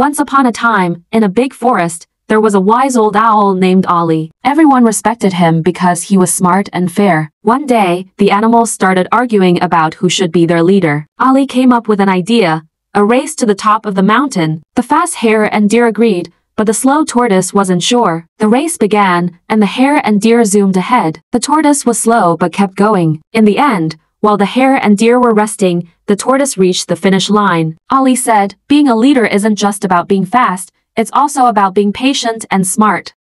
Once upon a time, in a big forest, there was a wise old owl named Ollie. Everyone respected him because he was smart and fair. One day, the animals started arguing about who should be their leader. Ollie came up with an idea, a race to the top of the mountain. The fast hare and deer agreed, but the slow tortoise wasn't sure. The race began, and the hare and deer zoomed ahead. The tortoise was slow but kept going. In the end, while the hare and deer were resting, the tortoise reached the finish line. Ollie said, being a leader isn't just about being fast, it's also about being patient and smart.